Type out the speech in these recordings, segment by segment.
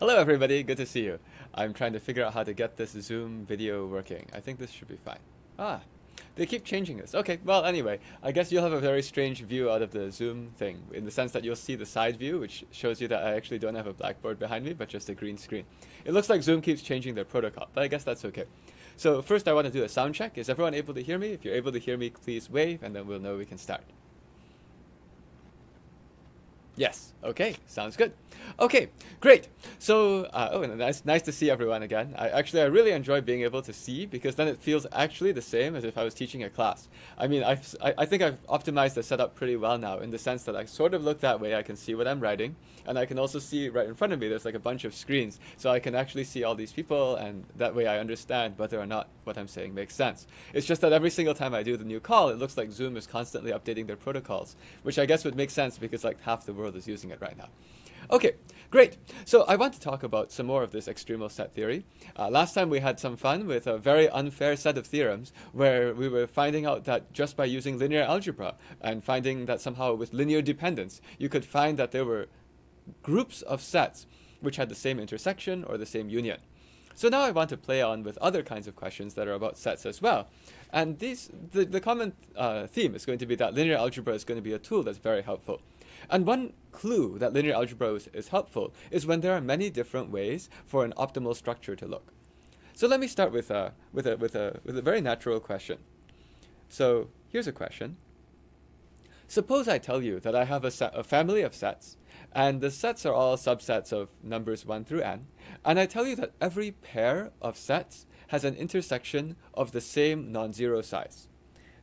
Hello everybody, good to see you. I'm trying to figure out how to get this Zoom video working. I think this should be fine. Ah, they keep changing this. Okay, well anyway, I guess you'll have a very strange view out of the Zoom thing, in the sense that you'll see the side view, which shows you that I actually don't have a blackboard behind me, but just a green screen. It looks like Zoom keeps changing their protocol, but I guess that's okay. So first I want to do a sound check. Is everyone able to hear me? If you're able to hear me, please wave, and then we'll know we can start. Yes. Okay. Sounds good. Okay. Great. So, uh, oh, nice, nice to see everyone again. I actually I really enjoy being able to see because then it feels actually the same as if I was teaching a class. I mean, I've, I, I think I've optimized the setup pretty well now in the sense that I sort of look that way. I can see what I'm writing, and I can also see right in front of me. There's like a bunch of screens, so I can actually see all these people, and that way I understand whether or not what I'm saying makes sense. It's just that every single time I do the new call, it looks like Zoom is constantly updating their protocols, which I guess would make sense because like half the world world is using it right now. Okay, great. So I want to talk about some more of this extremal set theory. Uh, last time we had some fun with a very unfair set of theorems where we were finding out that just by using linear algebra and finding that somehow with linear dependence, you could find that there were groups of sets which had the same intersection or the same union. So now I want to play on with other kinds of questions that are about sets as well. And these, the, the common uh, theme is going to be that linear algebra is going to be a tool that's very helpful. And one clue that linear algebra is, is helpful is when there are many different ways for an optimal structure to look. So let me start with a, with a, with a, with a very natural question. So here's a question. Suppose I tell you that I have a, set, a family of sets, and the sets are all subsets of numbers 1 through n, and I tell you that every pair of sets has an intersection of the same non-zero size.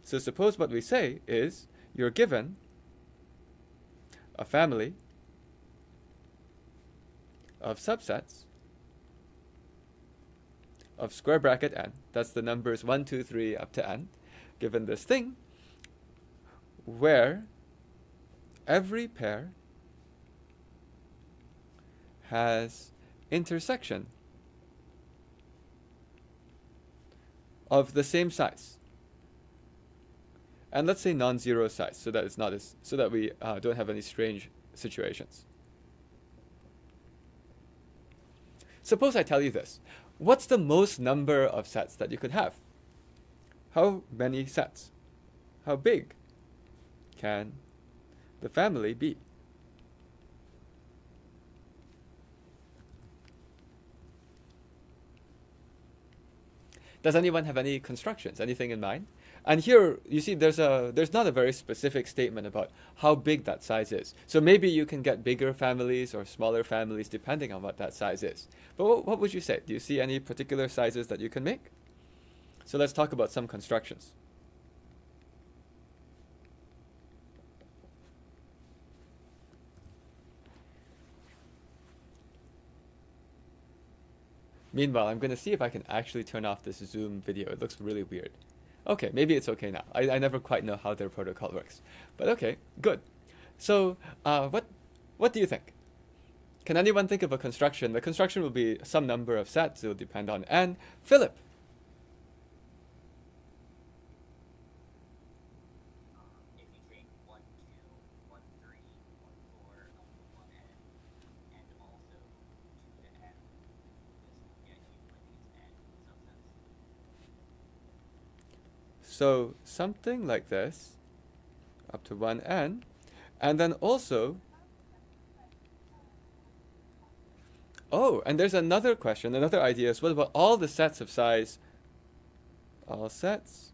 So suppose what we say is you're given a family of subsets of square bracket n, that's the numbers 1, 2, 3 up to n, given this thing, where every pair has intersection of the same size and let's say non-zero size so that it's not so that we uh, don't have any strange situations. Suppose I tell you this. What's the most number of sets that you could have? How many sets? How big can the family be? Does anyone have any constructions? Anything in mind? And here you see there's a there's not a very specific statement about how big that size is. So maybe you can get bigger families or smaller families depending on what that size is. But what, what would you say? Do you see any particular sizes that you can make? So let's talk about some constructions. Meanwhile, I'm going to see if I can actually turn off this Zoom video. It looks really weird. Okay, maybe it's okay now. I, I never quite know how their protocol works. But okay, good. So uh, what, what do you think? Can anyone think of a construction? The construction will be some number of sets. It will depend on n. Philip. So something like this, up to 1n, and then also, oh, and there's another question, another idea is what about all the sets of size, all sets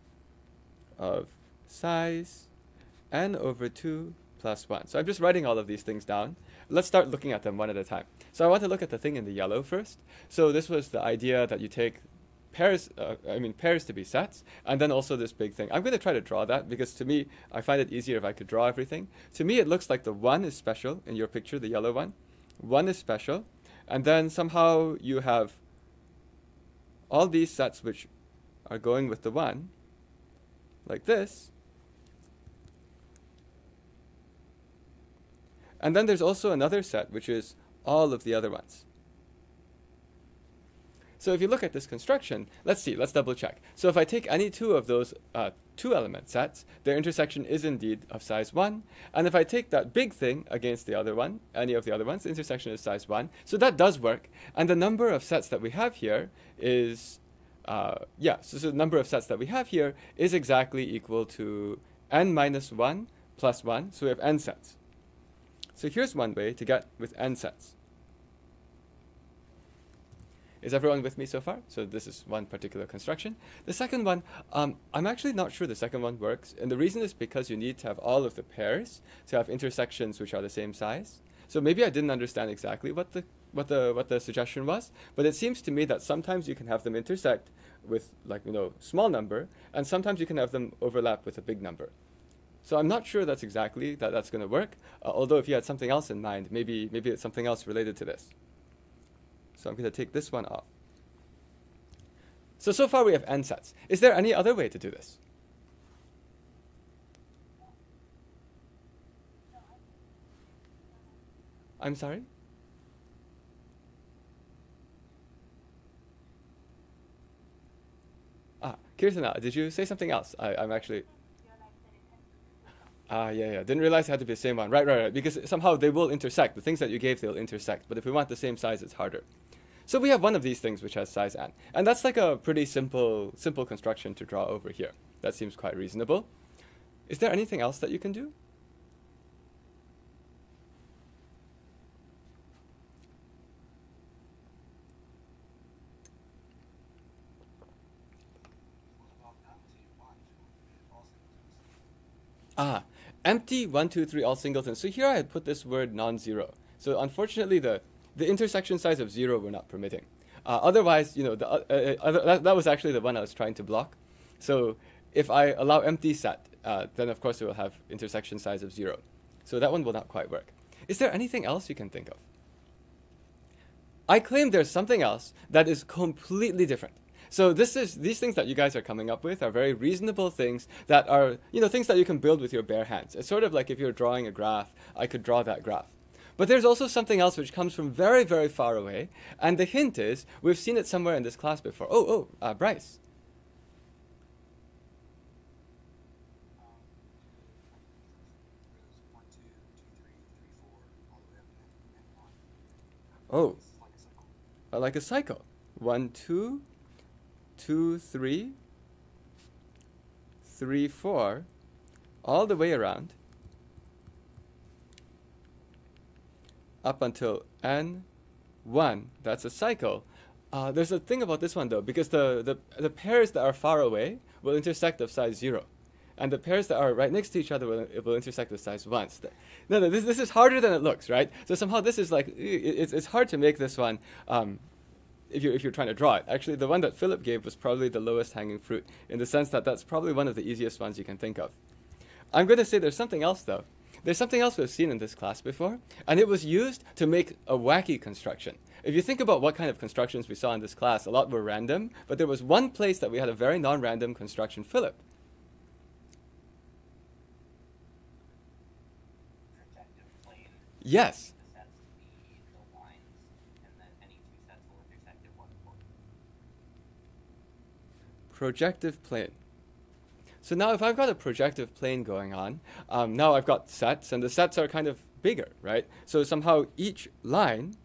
of size n over 2 plus 1. So I'm just writing all of these things down. Let's start looking at them one at a time. So I want to look at the thing in the yellow first. So this was the idea that you take pairs, uh, I mean pairs to be sets, and then also this big thing. I'm going to try to draw that because to me, I find it easier if I could draw everything. To me, it looks like the one is special in your picture, the yellow one. One is special, and then somehow you have all these sets which are going with the one, like this. And then there's also another set which is all of the other ones. So if you look at this construction, let's see, let's double check. So if I take any two of those uh, two element sets, their intersection is indeed of size 1. And if I take that big thing against the other one, any of the other ones, the intersection is size 1. So that does work. And the number of sets that we have here is, uh, yeah, so, so the number of sets that we have here is exactly equal to n minus 1 plus 1. So we have n sets. So here's one way to get with n sets. Is everyone with me so far? So this is one particular construction. The second one, um, I'm actually not sure the second one works. And the reason is because you need to have all of the pairs to have intersections which are the same size. So maybe I didn't understand exactly what the what the what the suggestion was, but it seems to me that sometimes you can have them intersect with like you know small number, and sometimes you can have them overlap with a big number. So I'm not sure that's exactly that that's going to work. Uh, although if you had something else in mind, maybe maybe it's something else related to this. So I'm going to take this one off. So, so far we have n sets. Is there any other way to do this? I'm sorry? Ah, Kirtana, did you say something else? I, I'm actually... Ah, yeah, yeah. Didn't realize it had to be the same one. Right, right, right. Because somehow they will intersect. The things that you gave, they'll intersect. But if we want the same size, it's harder. So we have one of these things which has size n. And that's like a pretty simple, simple construction to draw over here. That seems quite reasonable. Is there anything else that you can do? Ah, empty 1, 2, 3, all singletons. So here I had put this word non-zero. So unfortunately, the the intersection size of zero we're not permitting. Uh, otherwise, you know, the, uh, uh, uh, that, that was actually the one I was trying to block. So if I allow empty set, uh, then of course it will have intersection size of zero. So that one will not quite work. Is there anything else you can think of? I claim there's something else that is completely different. So this is these things that you guys are coming up with are very reasonable things that are you know things that you can build with your bare hands. It's sort of like if you're drawing a graph, I could draw that graph. But there's also something else which comes from very, very far away. And the hint is we've seen it somewhere in this class before. Oh, oh, uh, Bryce. Oh, uh, like a cycle. One, two, two, three, three, four, all the way around. Up until n1. That's a cycle. Uh, there's a thing about this one though, because the, the, the pairs that are far away will intersect of size 0. And the pairs that are right next to each other will, will intersect of size 1. No, no, this, this is harder than it looks, right? So somehow this is like, it's, it's hard to make this one um, if, you're, if you're trying to draw it. Actually, the one that Philip gave was probably the lowest hanging fruit in the sense that that's probably one of the easiest ones you can think of. I'm going to say there's something else though. There's something else we've seen in this class before, and it was used to make a wacky construction. If you think about what kind of constructions we saw in this class, a lot were random, but there was one place that we had a very non-random construction, Philip. Yes. Projective plane. So now if I've got a projective plane going on, um, now I've got sets, and the sets are kind of bigger, right? So somehow each line,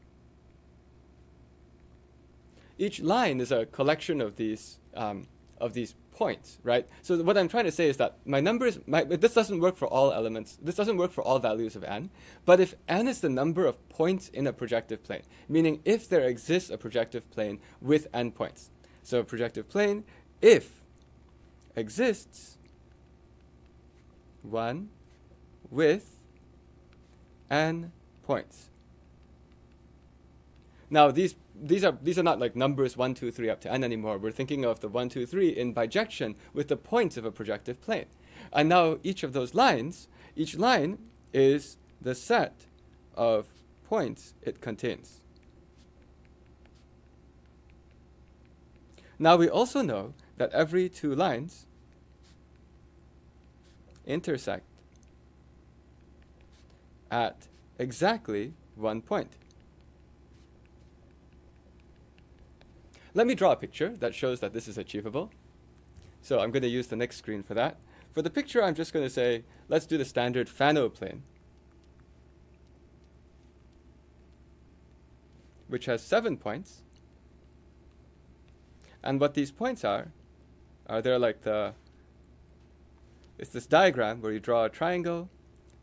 each line is a collection of these um, of these points, right? So what I'm trying to say is that my numbers, my, this doesn't work for all elements. This doesn't work for all values of n. But if n is the number of points in a projective plane, meaning if there exists a projective plane with n points, so a projective plane, if exists one with n points. Now these these are these are not like numbers one, two, three up to n anymore. We're thinking of the one, two, three in bijection with the points of a projective plane. And now each of those lines, each line is the set of points it contains. Now we also know that every two lines intersect at exactly one point. let me draw a picture that shows that this is achievable. So I'm going to use the next screen for that. For the picture, I'm just going to say, let's do the standard Fano plane, which has seven points. And what these points are, are they're like the, it's this diagram where you draw a triangle,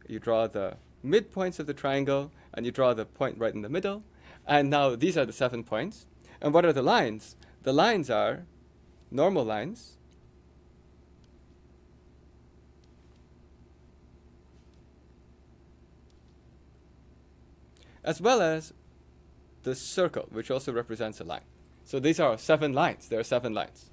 you draw the midpoints of the triangle, and you draw the point right in the middle. And now these are the seven points. And what are the lines? The lines are normal lines. As well as the circle, which also represents a line. So these are seven lines. There are seven lines.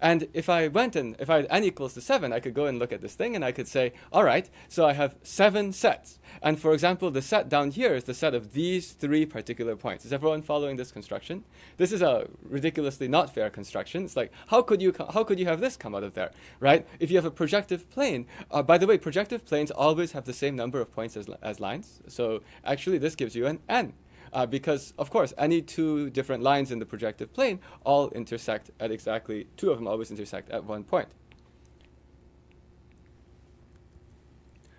And if I went and if I had n equals to 7, I could go and look at this thing and I could say, all right, so I have seven sets. And for example, the set down here is the set of these three particular points. Is everyone following this construction? This is a ridiculously not fair construction. It's like, how could you, how could you have this come out of there, right? If you have a projective plane, uh, by the way, projective planes always have the same number of points as, as lines. So actually, this gives you an n uh, because, of course, any two different lines in the projective plane all intersect at exactly, two of them always intersect at one point.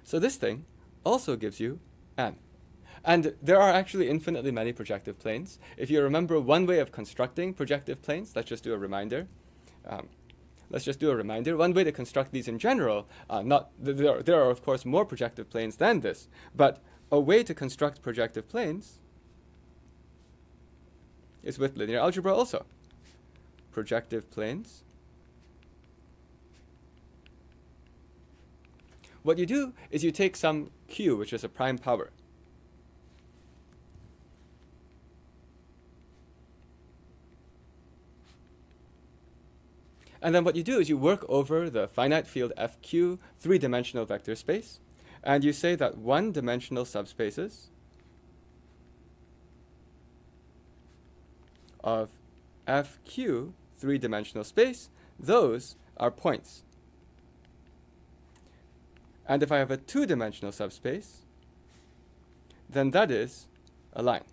So this thing also gives you n. And there are actually infinitely many projective planes. If you remember one way of constructing projective planes, let's just do a reminder. Um, let's just do a reminder. One way to construct these in general, uh, not there are, there are of course more projective planes than this, but a way to construct projective planes is with linear algebra also. Projective planes. What you do is you take some q, which is a prime power. And then what you do is you work over the finite field FQ three-dimensional vector space, and you say that one-dimensional subspaces of FQ three-dimensional space, those are points. And if I have a two-dimensional subspace, then that is a line.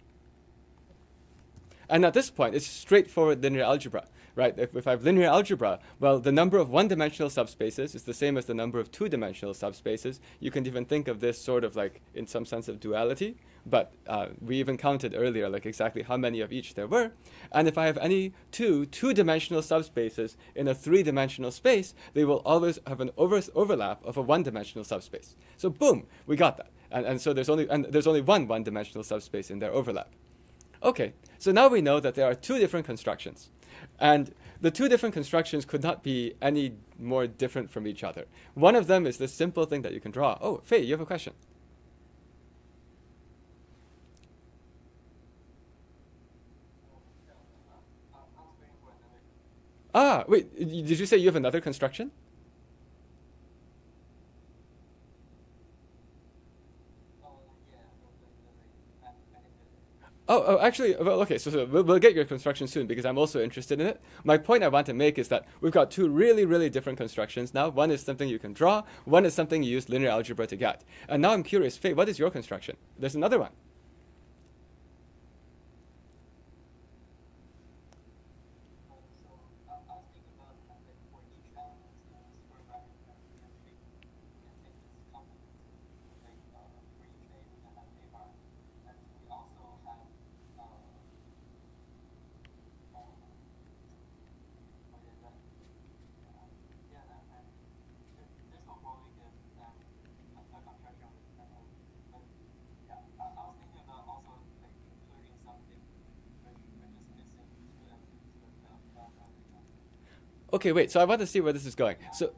And at this point, it's straightforward linear algebra right? If, if I have linear algebra, well, the number of one-dimensional subspaces is the same as the number of two-dimensional subspaces. You can even think of this sort of like in some sense of duality, but uh, we even counted earlier like exactly how many of each there were. And if I have any two two-dimensional subspaces in a three-dimensional space, they will always have an over overlap of a one-dimensional subspace. So boom, we got that. And, and so there's only and there's only one one-dimensional subspace in their overlap. Okay, so now we know that there are two different constructions. And the two different constructions could not be any more different from each other. One of them is this simple thing that you can draw. Oh, Faye, you have a question. Ah, wait, did you say you have another construction? Oh, oh, actually, well, okay, so, so we'll, we'll, get your construction soon because I'm also interested in it. My point I want to make is that we've got two really, really different constructions now. One is something you can draw, one is something you use linear algebra to get. And now I'm curious, Faye, what is your construction? There's another one. Okay, wait. So I want to see where this is going. So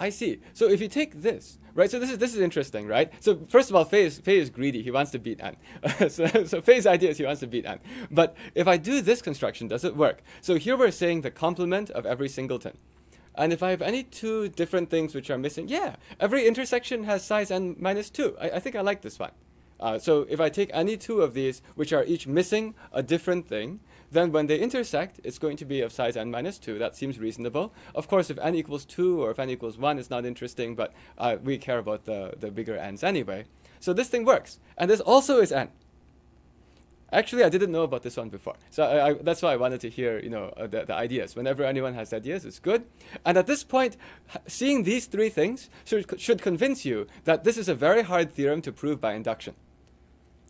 I see. So if you take this, right? So this is this is interesting, right? So first of all, Faye is, is greedy. He wants to beat n. so, so Faye's idea is he wants to beat n. But if I do this construction, does it work? So here we're saying the complement of every singleton. And if I have any two different things which are missing, yeah, every intersection has size n minus 2. I, I think I like this one. Uh, so if I take any two of these, which are each missing a different thing, then when they intersect, it's going to be of size n minus 2. That seems reasonable. Of course, if n equals 2 or if n equals 1, it's not interesting, but uh, we care about the, the bigger n's anyway. So this thing works. And this also is n. Actually, I didn't know about this one before, so I, I, that's why I wanted to hear, you know, uh, the, the ideas. Whenever anyone has ideas, it's good. And at this point, seeing these three things should, should convince you that this is a very hard theorem to prove by induction.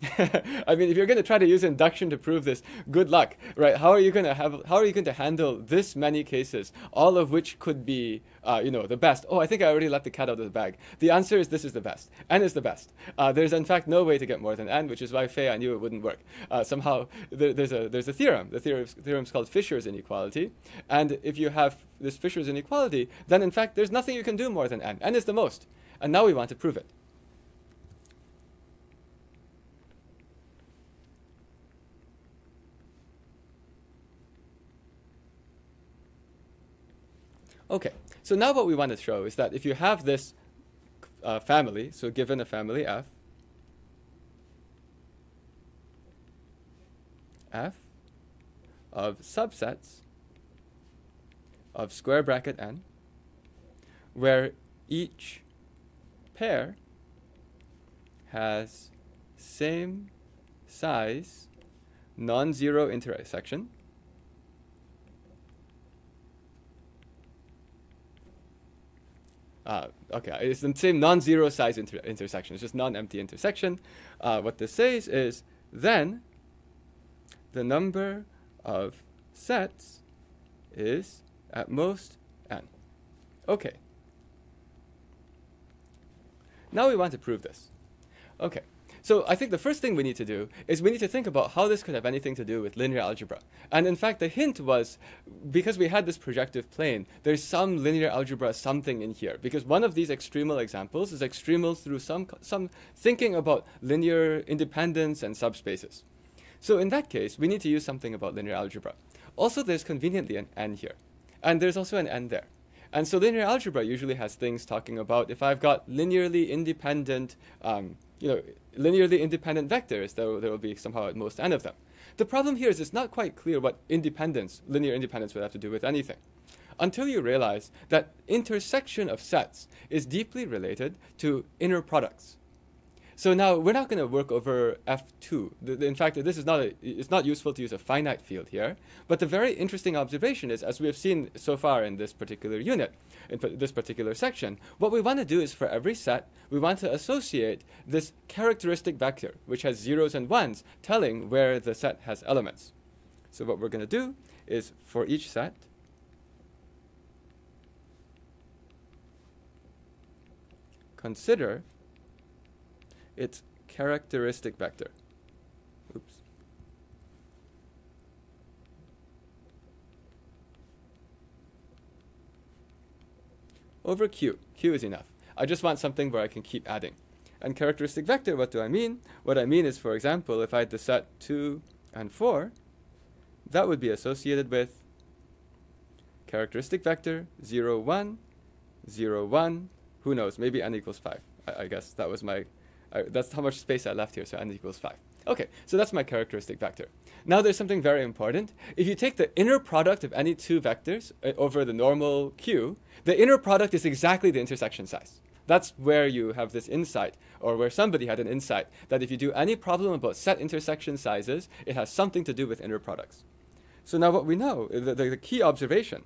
I mean, if you're going to try to use induction to prove this, good luck, right? How are you going to have? How are you going to handle this many cases, all of which could be, uh, you know, the best? Oh, I think I already let the cat out of the bag. The answer is this is the best. N is the best. Uh, there's in fact no way to get more than n, which is why Fei I knew it wouldn't work. Uh, somehow there, there's a there's a theorem. The theorem theorem is called Fisher's inequality, and if you have this Fisher's inequality, then in fact there's nothing you can do more than n. n is the most, and now we want to prove it. Okay, so now what we want to show is that if you have this uh, family, so given a family F, F of subsets of square bracket n, where each pair has same size non-zero intersection Uh, okay, it's the same non-zero size inter intersection. It's just non-empty intersection. Uh, what this says is then the number of sets is at most n. Okay. Now we want to prove this. Okay. So I think the first thing we need to do is we need to think about how this could have anything to do with linear algebra. And in fact, the hint was because we had this projective plane, there's some linear algebra something in here. Because one of these extremal examples is extremal through some, some thinking about linear independence and subspaces. So in that case, we need to use something about linear algebra. Also, there's conveniently an n here. And there's also an n there. And so linear algebra usually has things talking about if I've got linearly independent, um, you know, linearly independent vectors, there, there will be somehow at most n of them. The problem here is it's not quite clear what independence, linear independence, would have to do with anything. Until you realize that intersection of sets is deeply related to inner products. So now we're not going to work over F2. The, the, in fact, this is not a, it's not useful to use a finite field here. But the very interesting observation is, as we have seen so far in this particular unit, in this particular section, what we want to do is for every set, we want to associate this characteristic vector, which has zeros and ones, telling where the set has elements. So what we're going to do is for each set, consider its characteristic vector. Oops. Over Q. Q is enough. I just want something where I can keep adding. And characteristic vector, what do I mean? What I mean is, for example, if I had the set 2 and 4, that would be associated with characteristic vector 0, 1, 0, 1, who knows, maybe n equals 5. I, I guess that was my that's how much space I left here, so n equals 5. Okay, so that's my characteristic vector. Now there's something very important. If you take the inner product of any two vectors uh, over the normal q, the inner product is exactly the intersection size. That's where you have this insight, or where somebody had an insight, that if you do any problem about set intersection sizes, it has something to do with inner products. So now what we know, the, the, the key observation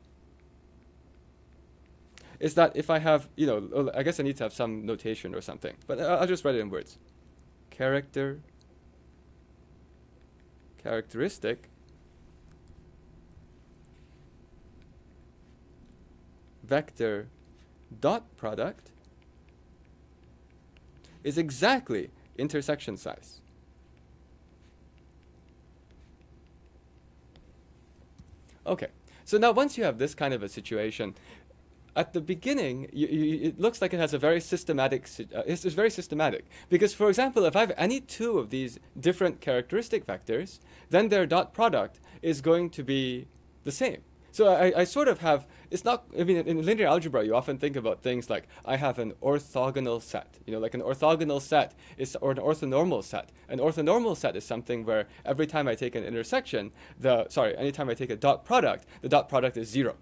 is that if I have, you know, I guess I need to have some notation or something, but uh, I'll just write it in words. Character, characteristic, vector dot product is exactly intersection size. Okay, so now once you have this kind of a situation, at the beginning, you, you, it looks like it has a very systematic, uh, it's, it's, very systematic. Because, for example, if I have any two of these different characteristic vectors, then their dot product is going to be the same. So I, I sort of have, it's not, I mean, in linear algebra, you often think about things like I have an orthogonal set. You know, like an orthogonal set is, or an orthonormal set. An orthonormal set is something where every time I take an intersection, the, sorry, anytime I take a dot product, the dot product is zero.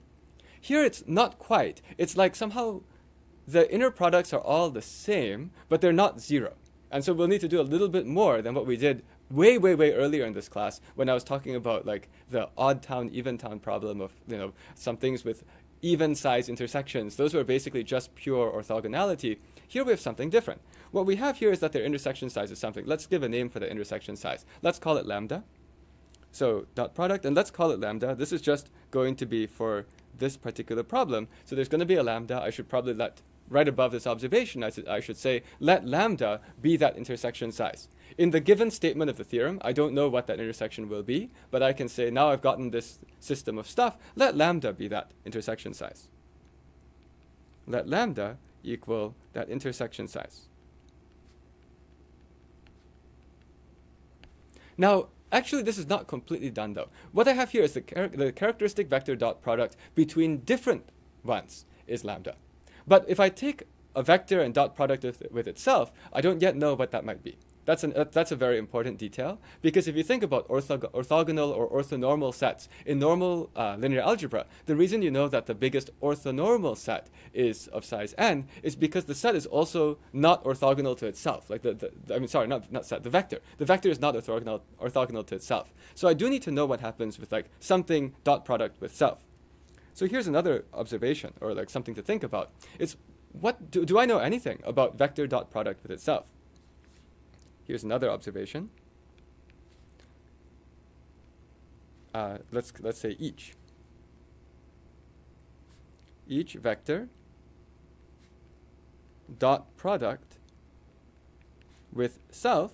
Here it's not quite. It's like somehow the inner products are all the same, but they're not zero. And so we'll need to do a little bit more than what we did way, way, way earlier in this class when I was talking about like the odd town, even town problem of you know some things with even size intersections. Those were basically just pure orthogonality. Here we have something different. What we have here is that their intersection size is something. Let's give a name for the intersection size. Let's call it lambda. So dot product, and let's call it lambda. This is just going to be for this particular problem. So there's going to be a lambda. I should probably let right above this observation, I, I should say, let lambda be that intersection size. In the given statement of the theorem, I don't know what that intersection will be, but I can say now I've gotten this system of stuff, let lambda be that intersection size. Let lambda equal that intersection size. Now, actually, this is not completely done though. What I have here is the, char the characteristic vector dot product between different ones is lambda. But if I take a vector and dot product with, with itself, I don't yet know what that might be. That's, an, uh, that's a very important detail because if you think about orthog orthogonal or orthonormal sets in normal uh, linear algebra, the reason you know that the biggest orthonormal set is of size n is because the set is also not orthogonal to itself. Like the, the I mean, sorry, not, not set, the vector. The vector is not orthogonal, orthogonal to itself. So I do need to know what happens with like something dot product with self. So here's another observation or like something to think about. It's what do, do I know anything about vector dot product with itself? Here's another observation. Uh, let's, let's say each. Each vector dot product with self.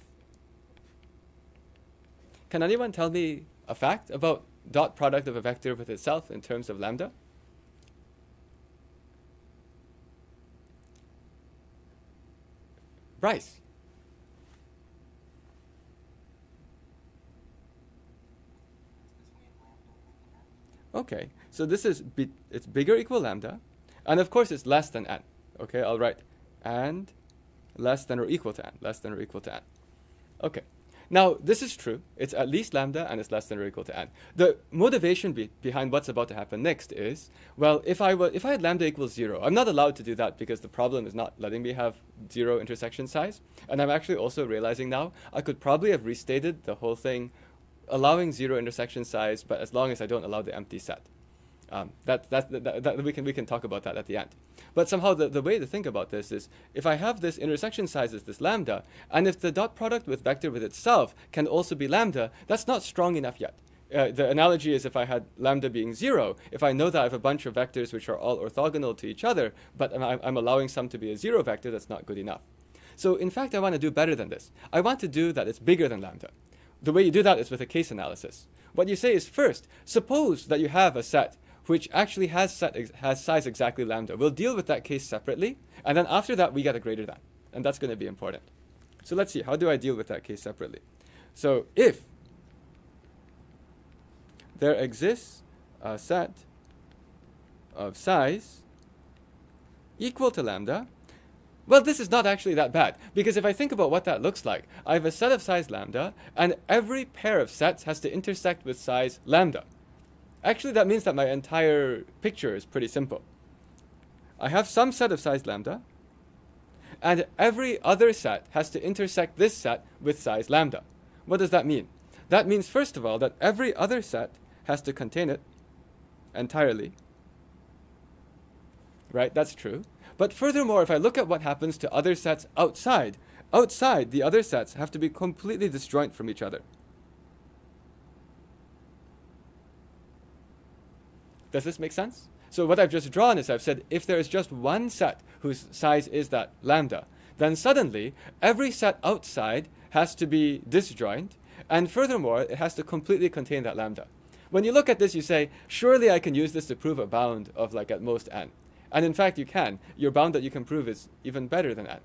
Can anyone tell me a fact about dot product of a vector with itself in terms of lambda? Bryce. Okay, so this is it's bigger equal lambda, and of course it's less than n. Okay, I'll write and less than or equal to n, less than or equal to n. Okay, now this is true. It's at least lambda and it's less than or equal to n. The motivation be behind what's about to happen next is, well, if I were, if I had lambda equals zero, I'm not allowed to do that because the problem is not letting me have zero intersection size. And I'm actually also realizing now I could probably have restated the whole thing allowing zero intersection size, but as long as I don't allow the empty set. Um, that, that, that, that, we, can, we can talk about that at the end. But somehow the, the way to think about this is if I have this intersection size as this lambda, and if the dot product with vector with itself can also be lambda, that's not strong enough yet. Uh, the analogy is if I had lambda being zero, if I know that I have a bunch of vectors which are all orthogonal to each other, but I'm, I'm allowing some to be a zero vector, that's not good enough. So in fact, I want to do better than this. I want to do that it's bigger than lambda. The way you do that is with a case analysis. What you say is first, suppose that you have a set which actually has, set has size exactly lambda. We'll deal with that case separately, and then after that, we get a greater than. And that's going to be important. So let's see, how do I deal with that case separately? So if there exists a set of size equal to lambda, well, this is not actually that bad, because if I think about what that looks like, I have a set of size lambda, and every pair of sets has to intersect with size lambda. Actually, that means that my entire picture is pretty simple. I have some set of size lambda, and every other set has to intersect this set with size lambda. What does that mean? That means, first of all, that every other set has to contain it entirely. Right? That's true. But furthermore, if I look at what happens to other sets outside, outside the other sets have to be completely disjoint from each other. Does this make sense? So what I've just drawn is I've said if there is just one set whose size is that lambda, then suddenly every set outside has to be disjoint, and furthermore, it has to completely contain that lambda. When you look at this, you say, surely I can use this to prove a bound of like at most n. And in fact, you can. Your bound that you can prove is even better than n.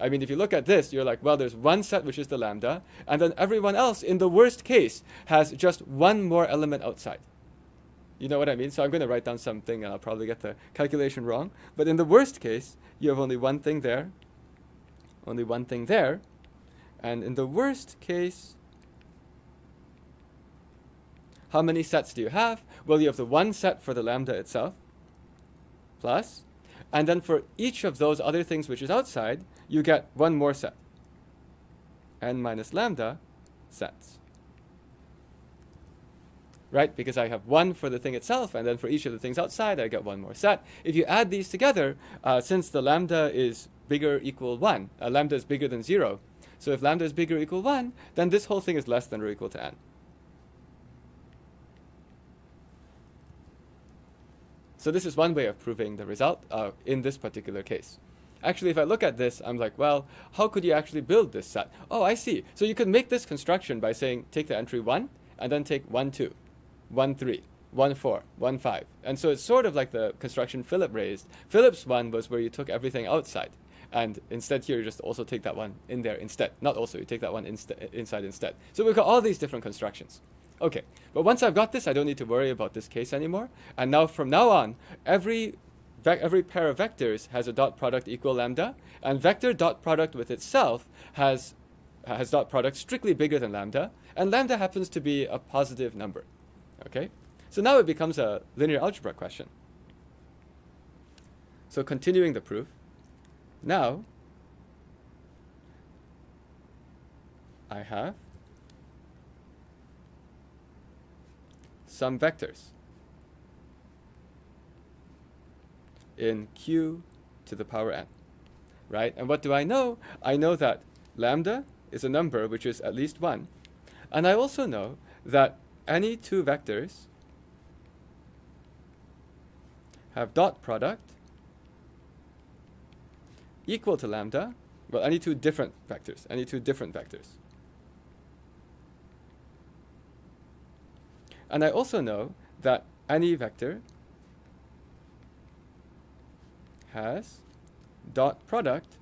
I mean, if you look at this, you're like, well, there's one set which is the lambda, and then everyone else, in the worst case, has just one more element outside. You know what I mean? So I'm going to write down something, and I'll probably get the calculation wrong. But in the worst case, you have only one thing there, only one thing there, and in the worst case, how many sets do you have? Well, you have the one set for the lambda itself, plus, and then for each of those other things which is outside, you get one more set. n minus lambda sets. Right? Because I have one for the thing itself, and then for each of the things outside, I get one more set. If you add these together, uh, since the lambda is bigger equal 1, uh, lambda is bigger than 0, so if lambda is bigger equal 1, then this whole thing is less than or equal to n. So this is one way of proving the result uh, in this particular case. Actually, if I look at this, I'm like, well, how could you actually build this set? Oh, I see. So you could make this construction by saying, take the entry 1, and then take 1, 2, 1, 3, 1, 4, 1, 5. And so it's sort of like the construction Philip raised. Philip's one was where you took everything outside. And instead here, you just also take that one in there instead. Not also, you take that one inst- inside instead. So we've got all these different constructions. Okay, but once I've got this, I don't need to worry about this case anymore. And now from now on, every every pair of vectors has a dot product equal lambda, and vector dot product with itself has has dot product strictly bigger than lambda, and lambda happens to be a positive number. Okay, so now it becomes a linear algebra question. So continuing the proof, now I have some vectors in q to the power n, right? And what do I know? I know that lambda is a number which is at least 1. And I also know that any two vectors have dot product equal to lambda, well, any two different vectors, any two different vectors. And I also know that any vector has dot product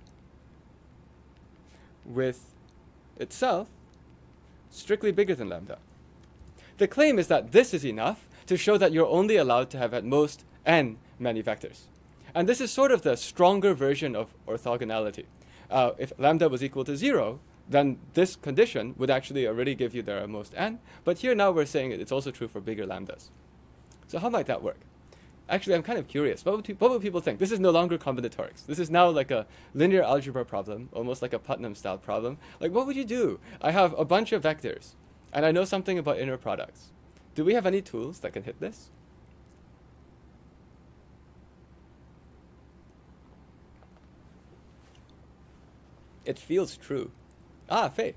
with itself strictly bigger than lambda. The claim is that this is enough to show that you're only allowed to have at most n many vectors. And this is sort of the stronger version of orthogonality. Uh, if lambda was equal to 0, then this condition would actually already give you the most n. But here now we're saying it's also true for bigger lambdas. So how might that work? Actually, I'm kind of curious. What would, what would people think? This is no longer combinatorics. This is now like a linear algebra problem, almost like a Putnam style problem. Like, what would you do? I have a bunch of vectors, and I know something about inner products. Do we have any tools that can hit this? It feels true. Ah, Faye.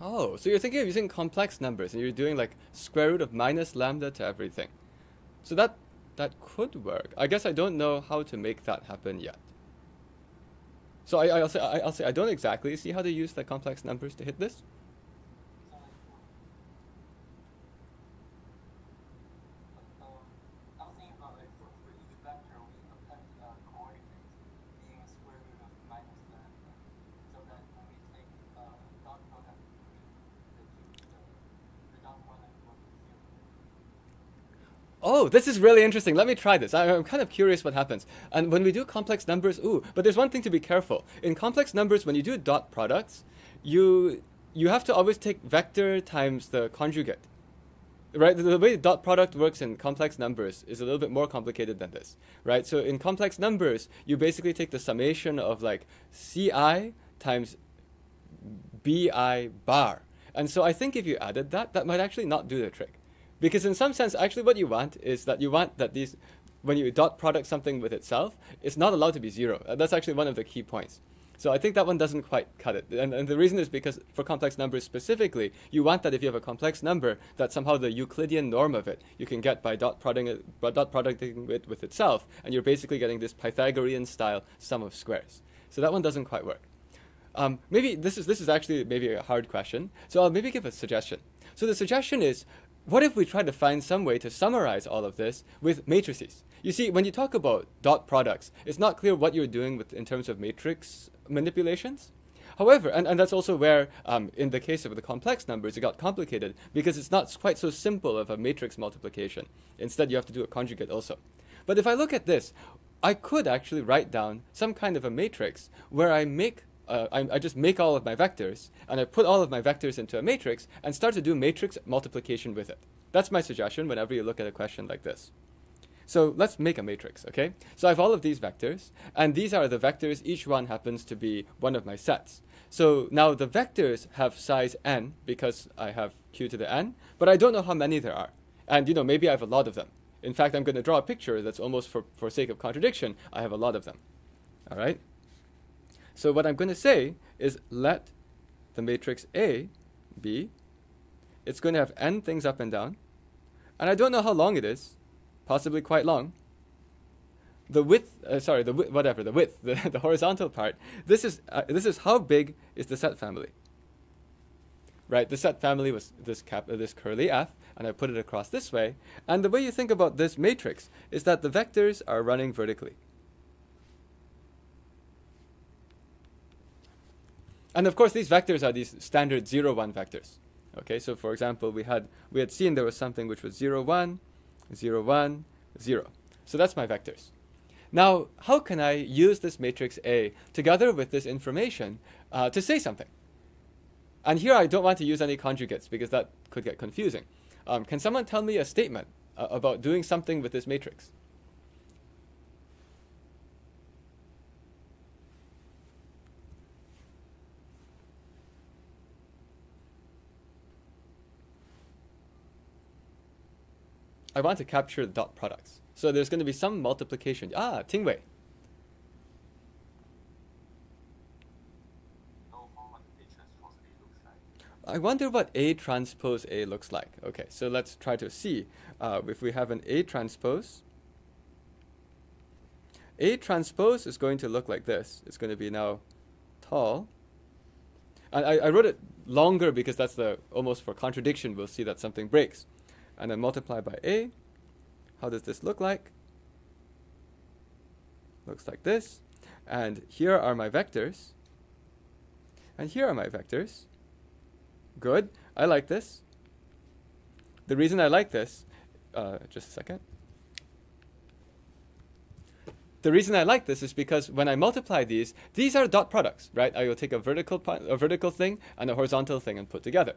Oh, so you're thinking of using complex numbers and you're doing like square root of minus lambda to everything. So that that could work. I guess I don't know how to make that happen yet. So I, I'll say I, will say I don't exactly see how they use the complex numbers to hit this. Oh, this is really interesting. Let me try this. I'm kind of curious what happens. And when we do complex numbers, ooh, but there's one thing to be careful. In complex numbers, when you do dot products, you you have to always take vector times the conjugate. Right? The, the way dot product works in complex numbers is a little bit more complicated than this. Right? So in complex numbers, you basically take the summation of like ci times bi bar. And so I think if you added that, that might actually not do the trick. Because in some sense, actually what you want is that you want that these, when you dot product something with itself, it's not allowed to be zero. Uh, that's actually one of the key points. So I think that one doesn't quite cut it. And, and, the reason is because for complex numbers specifically, you want that if you have a complex number, that somehow the Euclidean norm of it you can get by dot, product, by dot producting it with itself, and you're basically getting this Pythagorean style sum of squares. So that one doesn't quite work. Um, maybe this is this is actually maybe a hard question. So I'll maybe give a suggestion. So the suggestion is what if we try to find some way to summarize all of this with matrices? You see, when you talk about dot products, it's not clear what you're doing with, in terms of matrix manipulations. However, and, and that's also where, um, in the case of the complex numbers, it got complicated because it's not quite so simple of a matrix multiplication. Instead, you have to do a conjugate also. But if I look at this, I could actually write down some kind of a matrix where I make uh, I, I just make all of my vectors and I put all of my vectors into a matrix and start to do matrix multiplication with it. That's my suggestion whenever you look at a question like this. So let's make a matrix, okay? So I have all of these vectors, and these are the vectors. Each one happens to be one of my sets. So now the vectors have size n because I have q to the n, but I don't know how many there are. And you know, maybe I have a lot of them. In fact, I'm going to draw a picture that's almost for, for sake of contradiction. I have a lot of them. All right? So what I'm going to say is let the matrix A be, it's going to have n things up and down, and I don't know how long it is, possibly quite long. The width, uh, sorry, the wi- whatever, the width, the, the horizontal part, this is, uh, this is how big is the set family. Right, the set family was this cap, uh, this curly f, and I put it across this way. And the way you think about this matrix is that the vectors are running vertically. And of course, these vectors are these standard 0, 1 vectors. Okay, so for example, we had, we had seen there was something which was 0, 1, 0, 1, 0. So that's my vectors. Now, how can I use this matrix A together with this information uh, to say something? And here I don't want to use any conjugates because that could get confusing. Um, can someone tell me a statement uh, about doing something with this matrix? I want to capture the dot products. So there's going to be some multiplication. Ah, Tingwei. I wonder what A transpose A looks like. Okay, so let's try to see uh, if we have an A transpose. A transpose is going to look like this. It's going to be now tall. And I, I wrote it longer because that's the almost for contradiction. We'll see that something breaks. And then multiply by A. How does this look like? Looks like this. And here are my vectors. And here are my vectors. Good. I like this. The reason I like this, uh, just a second. The reason I like this is because when I multiply these, these are dot products, right? I will take a vertical, a vertical thing and a horizontal thing and put together.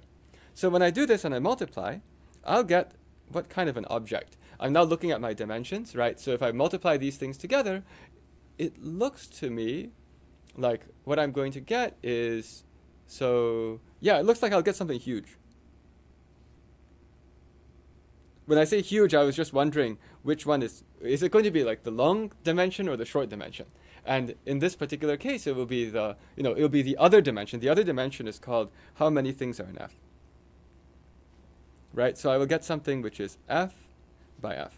So when I do this and I multiply, I'll get what kind of an object? I'm now looking at my dimensions, right? So if I multiply these things together, it looks to me like what I'm going to get is so yeah, it looks like I'll get something huge. When I say huge, I was just wondering which one is is it going to be like the long dimension or the short dimension? And in this particular case, it will be the you know it'll be the other dimension. The other dimension is called how many things are in f. Right, so I will get something which is f by f.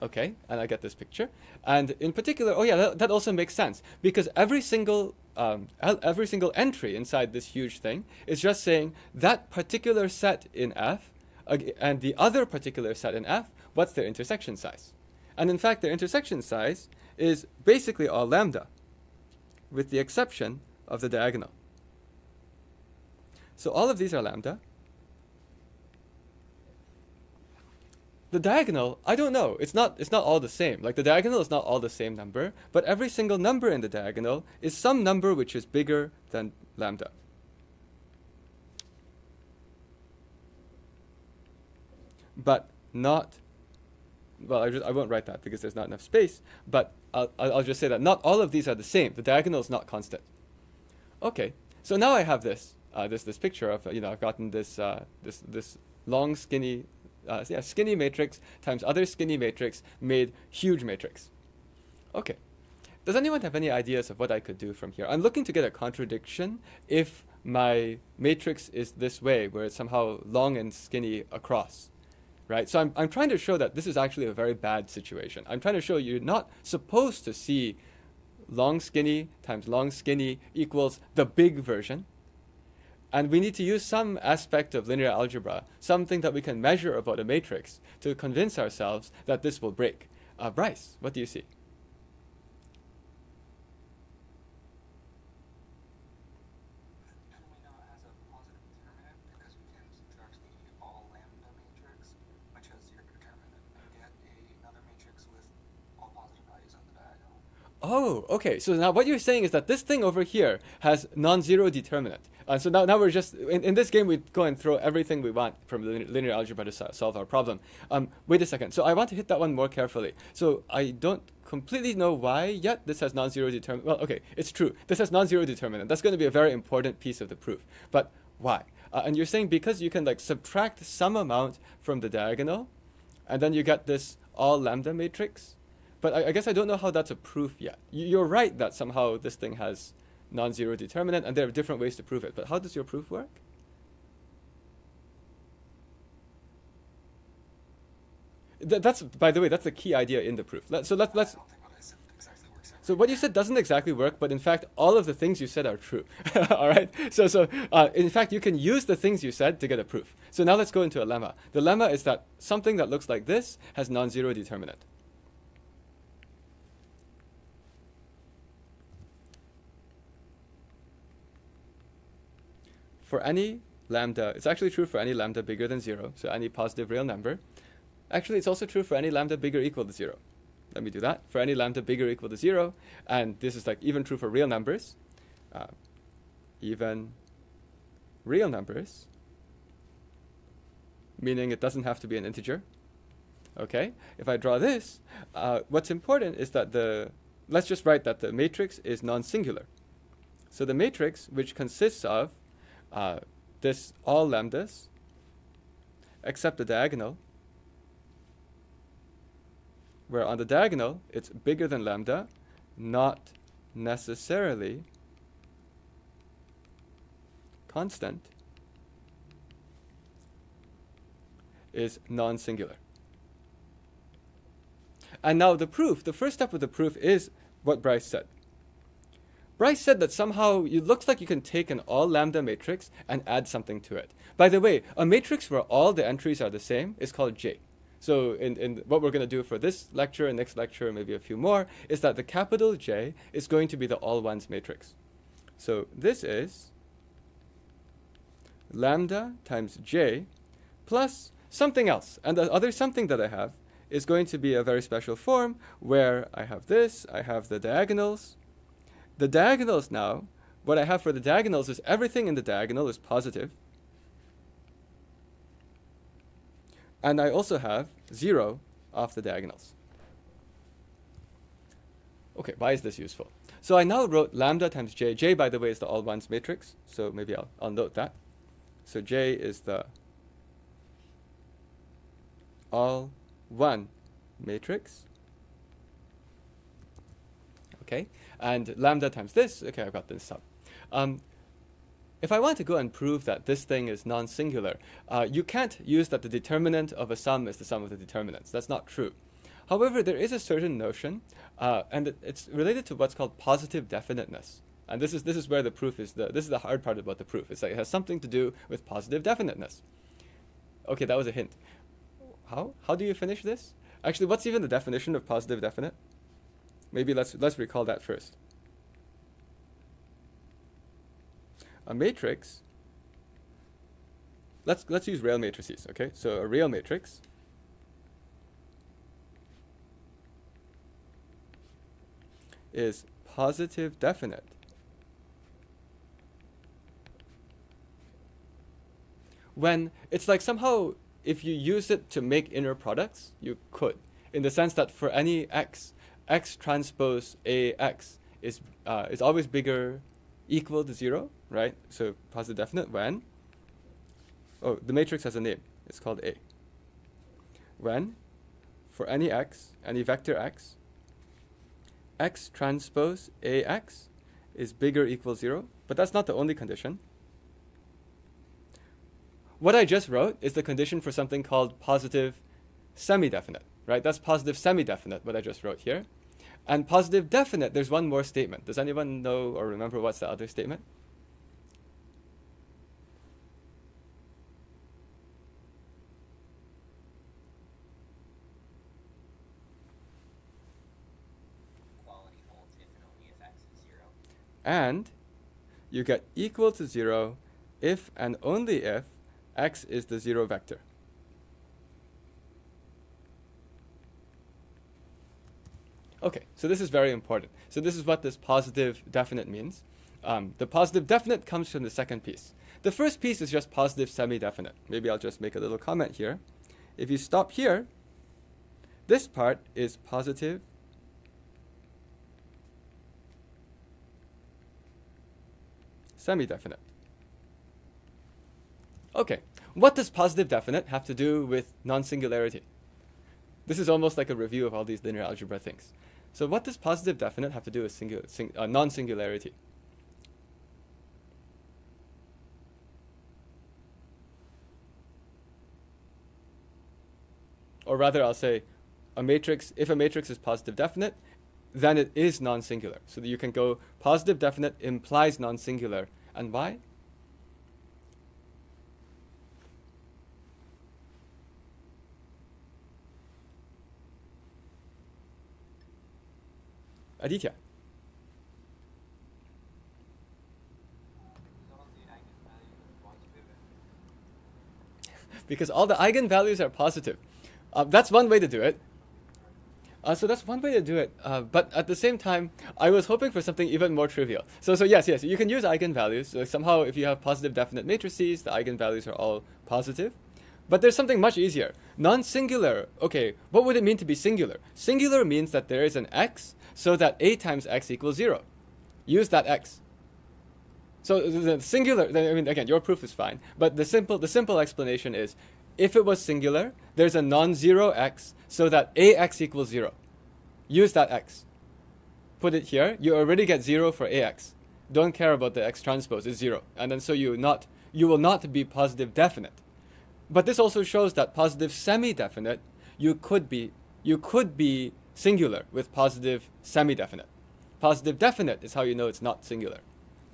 Okay, and I get this picture. And in particular, oh yeah, that, that also makes sense because every single um, every single entry inside this huge thing is just saying that particular set in F and the other particular set in F, what's their intersection size? And in fact, their intersection size is basically all lambda, with the exception of the diagonal. So all of these are lambda, the diagonal, I don't know. It's not it's not all the same. Like the diagonal is not all the same number, but every single number in the diagonal is some number which is bigger than lambda. But not well, I, just, I won't write that because there's not enough space, but I'll, I'll just say that not all of these are the same. The diagonal is not constant. Okay, so now I have this, uh, this, this picture of, you know, I've gotten this, uh, this, this long, skinny uh, yeah, skinny matrix times other skinny matrix made huge matrix. Okay. Does anyone have any ideas of what I could do from here? I'm looking to get a contradiction if my matrix is this way, where it's somehow long and skinny across. Right? So I'm, I'm trying to show that this is actually a very bad situation. I'm trying to show you're not supposed to see long skinny times long skinny equals the big version. And we need to use some aspect of linear algebra, something that we can measure about a matrix, to convince ourselves that this will break. Uh, Bryce, what do you see? Oh, okay. So now what you're saying is that this thing over here has non-zero determinant. Uh, so now, now we're just in, in this game we go and throw everything we want from linear algebra to so- solve our problem. Um, wait a second. So I want to hit that one more carefully. So I don't completely know why yet this has non-zero determinant. Well, okay, it's true. This has non-zero determinant. That's going to be a very important piece of the proof. But why? Uh, and you're saying because you can like subtract some amount from the diagonal, and then you get this all lambda matrix. But I, I guess I don't know how that's a proof yet. You're right that somehow this thing has non-zero determinant, and there are different ways to prove it. But how does your proof work? Th- that's, by the way, that's the key idea in the proof. Let, so let, let's. So what you said doesn't exactly work, but in fact, all of the things you said are true. all right. So so uh, in fact, you can use the things you said to get a proof. So now let's go into a lemma. The lemma is that something that looks like this has non-zero determinant. For any lambda, it's actually true for any lambda bigger than zero, so any positive real number. Actually, it's also true for any lambda bigger equal to zero. Let me do that. For any lambda bigger equal to zero, and this is like even true for real numbers, uh, even real numbers, meaning it doesn't have to be an integer. Okay, if I draw this, uh, what's important is that the, let's just write that the matrix is non-singular. So the matrix, which consists of uh, this all lambdas except the diagonal, where on the diagonal it's bigger than lambda, not necessarily constant, is non-singular. And now the proof, the first step of the proof is what Bryce said. Bryce said that somehow it looks like you can take an all lambda matrix and add something to it. By the way, a matrix where all the entries are the same is called J. So in, in what we're going to do for this lecture and next lecture, maybe a few more, is that the capital J is going to be the all ones matrix. So this is lambda times J plus something else. And the other something that I have is going to be a very special form where I have this, I have the diagonals, the diagonals now, what I have for the diagonals is everything in the diagonal is positive. And I also have 0 off the diagonals. Okay, why is this useful? So I now wrote lambda times j. j, by the way, is the all ones matrix, so maybe I'll, I'll note that. So j is the all one matrix. Okay, and lambda times this, okay, I've got this sum. Um, if I want to go and prove that this thing is non-singular, uh, you can't use that the determinant of a sum is the sum of the determinants. That's not true. However, there is a certain notion, uh, and it, it's related to what's called positive definiteness. And this is, this is where the proof is, the, this is the hard part about the proof. It's like it has something to do with positive definiteness. Okay, that was a hint. How? How do you finish this? Actually, what's even the definition of positive definite? Maybe let's, let's recall that first. A matrix, let's, let's use real matrices, okay? So a real matrix is positive definite when it's like somehow if you use it to make inner products, you could. In the sense that for any x, x transpose ax is uh, is always bigger equal to zero, right? So positive definite when oh the matrix has a name. It's called A. When for any x, any vector x, x transpose ax is bigger equal zero, but that's not the only condition. What I just wrote is the condition for something called positive semi-definite, right? That's positive semi-definite, what I just wrote here. And positive definite, there's one more statement. Does anyone know or remember what's the other statement? And you get equal to 0 if and only if x is the 0 vector. Okay, so this is very important. So this is what this positive definite means. Um, the positive definite comes from the second piece. The first piece is just positive semi-definite. Maybe I'll just make a little comment here. If you stop here, this part is positive semi-definite. Okay, what does positive definite have to do with non-singularity? This is almost like a review of all these linear algebra things. So what does positive definite have to do with singu- sing- uh, non-singularity? Or rather, I'll say a matrix, if a matrix is positive definite, then it is non-singular. So that you can go positive definite implies non-singular. And why? Aditya. because all the eigenvalues are positive. Uh, that's one way to do it. Uh, so that's one way to do it. Uh, but at the same time, I was hoping for something even more trivial. So, so yes, yes, you can use eigenvalues. So somehow, if you have positive definite matrices, the eigenvalues are all positive. But there's something much easier. Non-singular. Okay, what would it mean to be singular? Singular means that there is an x so that a times x equals zero. Use that x. So the singular. I mean, again, your proof is fine. But the simple, the simple explanation is, if it was singular, there's a non-zero x so that ax equals zero. Use that x. Put it here. You already get zero for ax. Don't care about the x transpose. It's zero, and then so you not you will not be positive definite. But this also shows that positive semi-definite, you could be you could be singular with positive semi-definite. Positive definite is how you know it's not singular.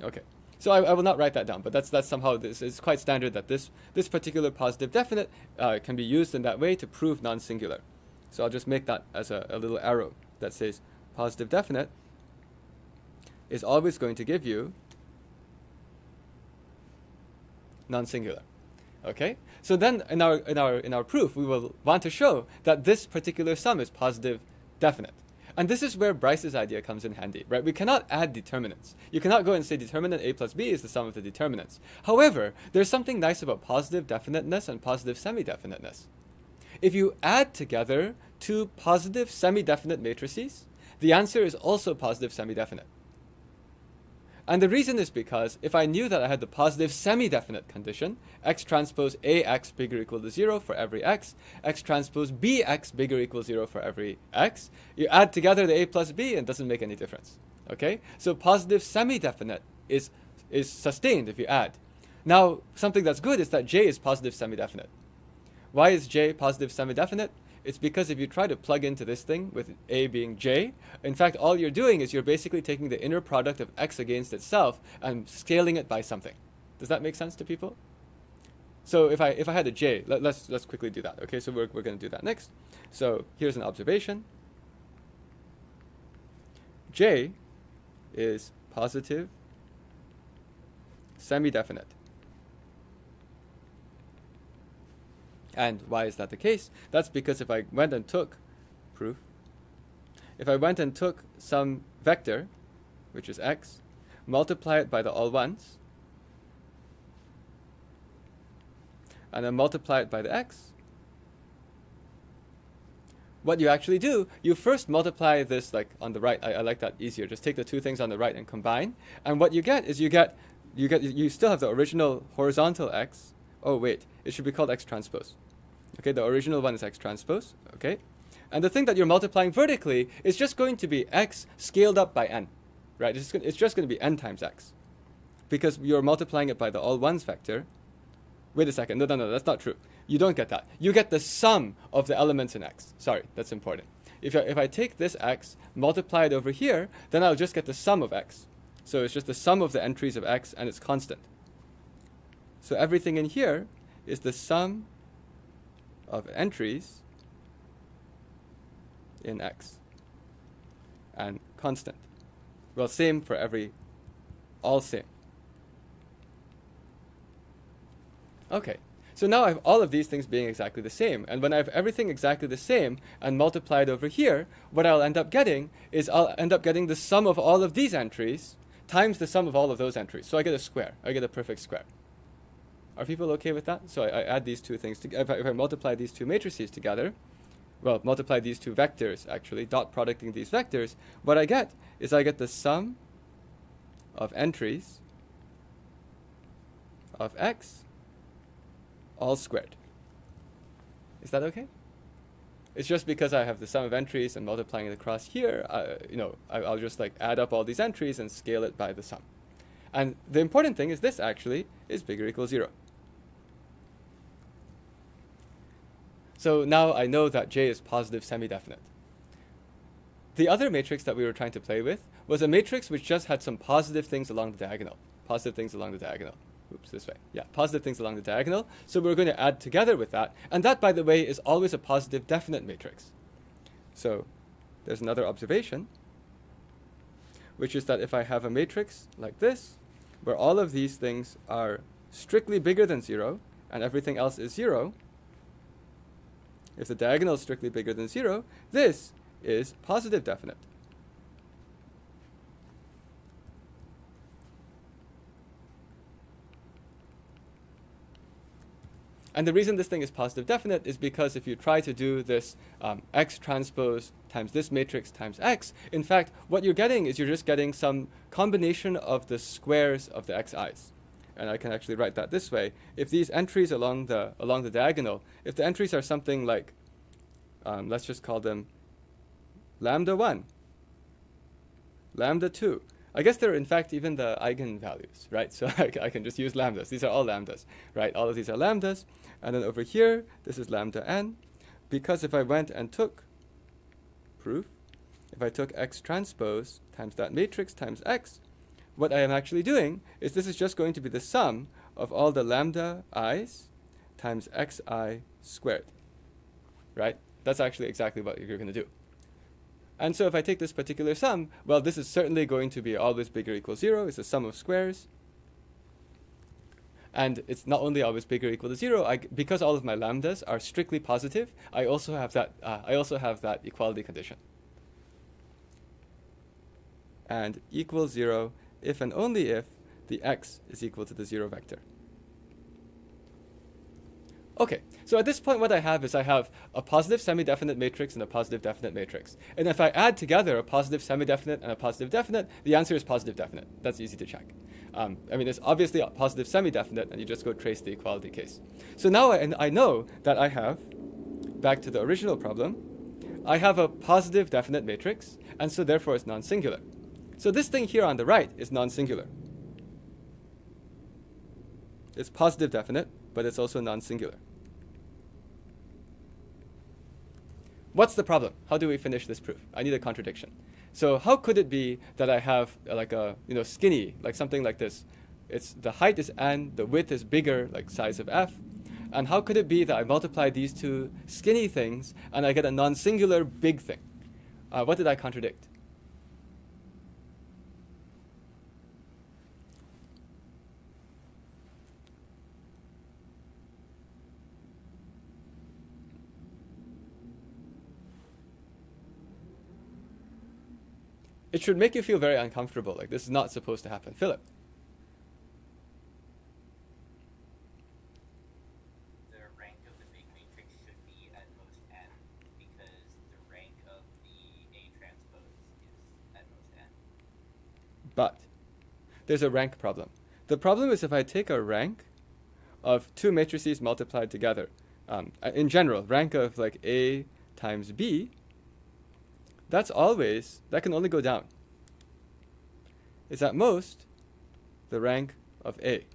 Okay. So I, I, will not write that down, but that's that's somehow this is quite standard that this this particular positive definite uh, can be used in that way to prove non-singular. So I'll just make that as a, a little arrow that says positive definite is always going to give you non-singular. Okay? So then in our in our in our proof we will want to show that this particular sum is positive definite. And this is where Bryce's idea comes in handy, right? We cannot add determinants. You cannot go and say determinant a plus b is the sum of the determinants. However, there's something nice about positive definiteness and positive semi-definiteness. If you add together two positive semi-definite matrices, the answer is also positive semi-definite. And the reason is because if I knew that I had the positive semi-definite condition, x transpose ax bigger equal to 0 for every x, x transpose bx bigger equal to 0 for every x, you add together the a plus b and it doesn't make any difference. Okay? So positive semi-definite is, is sustained if you add. Now, something that's good is that j is positive semi-definite. Why is j positive semi-definite? It's because if you try to plug into this thing with a being j, in fact, all you're doing is you're basically taking the inner product of x against itself and scaling it by something. Does that make sense to people? So if I if I had a j, let, us let's, let's quickly do that. Okay, so we're we're going to do that next. So here's an observation. J is positive semi-definite. And why is that the case? That's because if I went and took proof, if I went and took some vector, which is x, multiply it by the all ones, and then multiply it by the x, what you actually do, you first multiply this like on the right. I, I, like that easier. Just take the two things on the right and combine. And what you get is you get you get you still have the original horizontal x. Oh wait, it should be called x transpose. Okay, the original one is x transpose. Okay, and the thing that you're multiplying vertically is just going to be x scaled up by n, right? It's just, it's just going to be n times x, because you're multiplying it by the all ones vector. Wait a second. No, no, no, that's not true. You don't get that. You get the sum of the elements in x. Sorry, that's important. If I, if I take this x, multiply it over here, then I'll just get the sum of x. So it's just the sum of the entries of x, and it's constant. So everything in here is the sum of entries in X and constant. Well, same for every, all same. Okay, So now I have all of these things being exactly the same. And when I have everything exactly the same and multiplied over here, what I'll end up getting is I'll end up getting the sum of all of these entries times the sum of all of those entries. So I get a square. I get a perfect square. Are people okay with that? So I, I add these two things. together. if, I, if I multiply these two matrices together, well, multiply these two vectors actually, dot producting these vectors, what I get is I get the sum of entries of x all squared. Is that okay? It's just because I have the sum of entries and multiplying it across here, uh, you know, I, I'll just like add up all these entries and scale it by the sum. And the important thing is this actually is bigger equals zero. So now I know that J is positive semi-definite. The other matrix that we were trying to play with was a matrix which just had some positive things along the diagonal. Positive things along the diagonal. Oops, this way. Yeah, positive things along the diagonal. So we're going to add together with that. And that, by the way, is always a positive definite matrix. So there's another observation, which is that if I have a matrix like this, where all of these things are strictly bigger than zero, and everything else is zero, if the diagonal is strictly bigger than zero, this is positive definite. And the reason this thing is positive definite is because if you try to do this um, x transpose times this matrix times x, in fact, what you're getting is you're just getting some combination of the squares of the xi's. And I can actually write that this way. If these entries along the, along the diagonal, if the entries are something like, um, let's just call them lambda 1, lambda 2, I guess they're in fact even the eigenvalues, right? So I, I, can just use lambdas. These are all lambdas, right? All of these are lambdas. And then over here, this is lambda n. Because if I went and took proof, if I took x transpose times that matrix times x, what I am actually doing is this is just going to be the sum of all the lambda i's times xi squared, right? That's actually exactly what you're going to do. And so if I take this particular sum, well, this is certainly going to be always bigger equal 0. It's a sum of squares. And it's not only always bigger equal to 0, I, because all of my lambdas are strictly positive, I also have that, uh, I also have that equality condition. And equals 0 if and only if the x is equal to the 0 vector. Okay, so at this point what I have is I have a positive semi-definite matrix and a positive definite matrix. And if I add together a positive semi-definite and a positive definite, the answer is positive definite. That's easy to check. Um, I mean, it's obviously a positive semi-definite, and you just go trace the equality case. So now I, I know that I have, back to the original problem, I have a positive definite matrix, and so therefore it's non-singular. So this thing here on the right is non-singular. It's positive definite, but it's also non-singular. What's the problem? How do we finish this proof? I need a contradiction. So how could it be that I have uh, like a you know skinny like something like this? It's the height is n, the width is bigger like size of f, and how could it be that I multiply these two skinny things and I get a non-singular big thing? Uh, what did I contradict? It should make you feel very uncomfortable. Like this is not supposed to happen. Philip. The rank of the big matrix should be at most n because the rank of the A transpose is at most n. But there's a rank problem. The problem is if I take a rank of two matrices multiplied together, um, in general, rank of like A times B, that's always, that can only go down. It's at most the rank of A.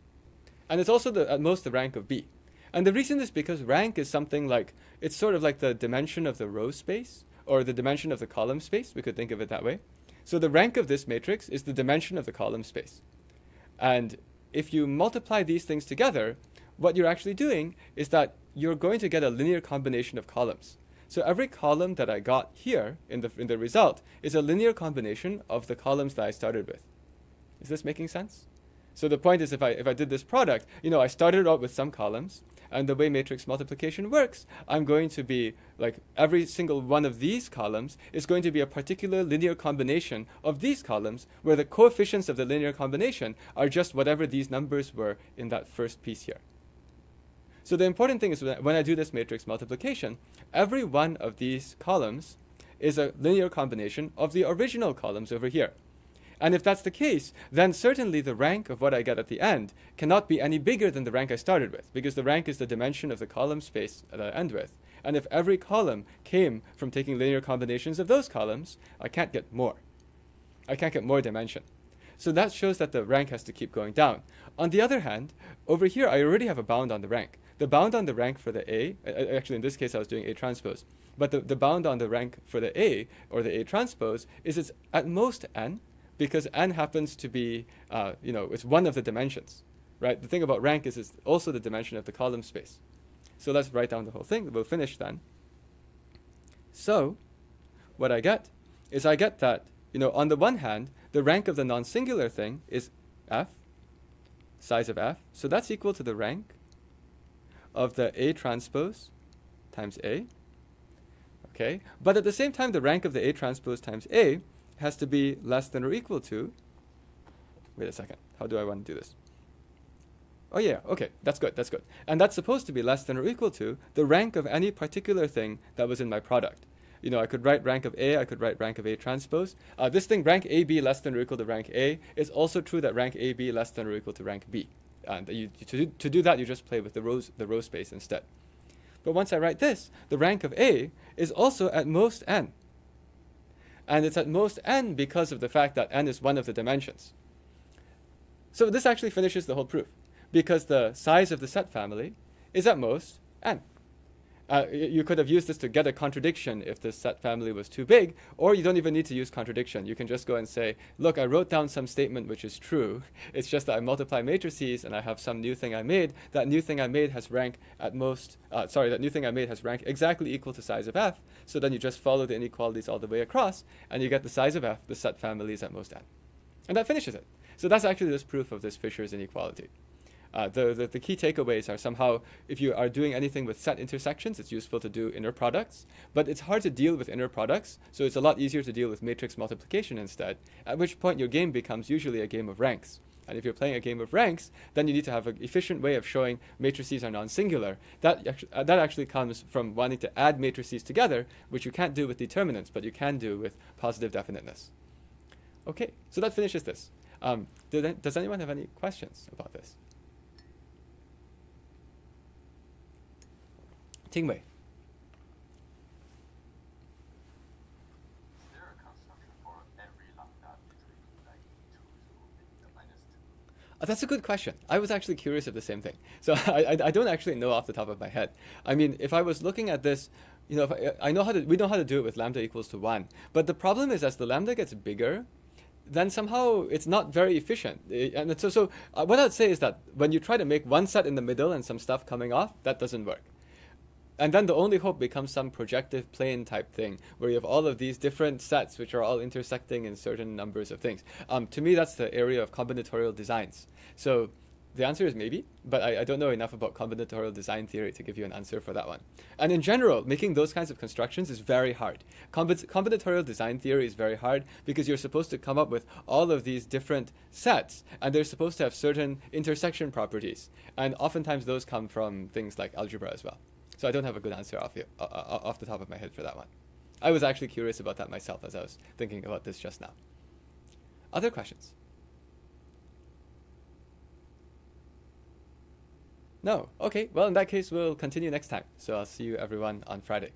And it's also the, at most the rank of B. And the reason is because rank is something like, it's sort of like the dimension of the row space, or the dimension of the column space, we could think of it that way. So the rank of this matrix is the dimension of the column space. And if you multiply these things together, what you're actually doing is that you're going to get a linear combination of columns. So every column that I got here in the, in the result is a linear combination of the columns that I started with. Is this making sense? So the point is if I, if I did this product, you know, I started out with some columns, And the way matrix multiplication works, I'm going to be like every single one of these columns is going to be a particular linear combination of these columns where the coefficients of the linear combination are just whatever these numbers were in that first piece here. So the important thing is when I do this matrix multiplication, every one of these columns is a linear combination of the original columns over here. And if that's the case, then certainly the rank of what I get at the end cannot be any bigger than the rank I started with, because the rank is the dimension of the column space that I end with. And if every column came from taking linear combinations of those columns, I can't get more. I can't get more dimension. So that shows that the rank has to keep going down. On the other hand, over here I already have a bound on the rank. The bound on the rank for the A, actually in this case I was doing A transpose, but the, the bound on the rank for the A, or the A transpose, is it's at most n, because n happens to be, uh, you know, it's one of the dimensions, right? The thing about rank is it's also the dimension of the column space. So let's write down the whole thing. We'll finish then. So what I get is I get that, you know, on the one hand, the rank of the non-singular thing is f, size of f. So that's equal to the rank of the A transpose times A. Okay, but at the same time, the rank of the A transpose times A has to be less than or equal to. Wait a second. How do I want to do this? Oh yeah, okay, that's good, that's good. And that's supposed to be less than or equal to the rank of any particular thing that was in my product. You know, I could write rank of A, I could write rank of A transpose. Uh, this thing, rank AB less than or equal to rank A, is also true that rank AB less than or equal to rank B. Uh, and you, to, do, to do that, you just play with the rows, the row space instead. But once I write this, the rank of A is also at most n and it's at most n because of the fact that n is one of the dimensions. So this actually finishes the whole proof, because the size of the set family is at most n. Uh, you could have used this to get a contradiction if the set family was too big, or you don't even need to use contradiction. You can just go and say, look, I wrote down some statement which is true. It's just that I multiply matrices and I have some new thing I made. That new thing I made has rank at most, uh, sorry, that new thing I made has rank exactly equal to size of f. So then you just follow the inequalities all the way across, and you get the size of f, the set family is at most n. And that finishes it. So that's actually this proof of this Fisher's inequality. Uh, the, the, the, key takeaways are somehow if you are doing anything with set intersections, it's useful to do inner products, but it's hard to deal with inner products, so it's a lot easier to deal with matrix multiplication instead, at which point your game becomes usually a game of ranks. And if you're playing a game of ranks, then you need to have an efficient way of showing matrices are non-singular. That, uh, that actually comes from wanting to add matrices together, which you can't do with determinants, but you can do with positive definiteness. Okay, so that finishes this. Um, does anyone have any questions about this? Oh, that's a good question. I was actually curious of the same thing. So I, I, I, don't actually know off the top of my head. I mean, if I was looking at this, you know, I, I know how to, we know how to do it with lambda equals to 1. But the problem is as the lambda gets bigger, then somehow it's not very efficient. And so, so uh, what I'd say is that when you try to make one set in the middle and some stuff coming off, that doesn't work and then the only hope becomes some projective plane type thing where you have all of these different sets which are all intersecting in certain numbers of things. Um, to me, that's the area of combinatorial designs. So the answer is maybe, but I, I, don't know enough about combinatorial design theory to give you an answer for that one. And in general, making those kinds of constructions is very hard. Combi- combinatorial design theory is very hard because you're supposed to come up with all of these different sets, and they're supposed to have certain intersection properties. And oftentimes those come from things like algebra as well. So I don't have a good answer off, uh, off the top of my head for that one. I was actually curious about that myself as I was thinking about this just now. Other questions? No? Okay, well, in that case, we'll continue next time. So I'll see you everyone on Friday.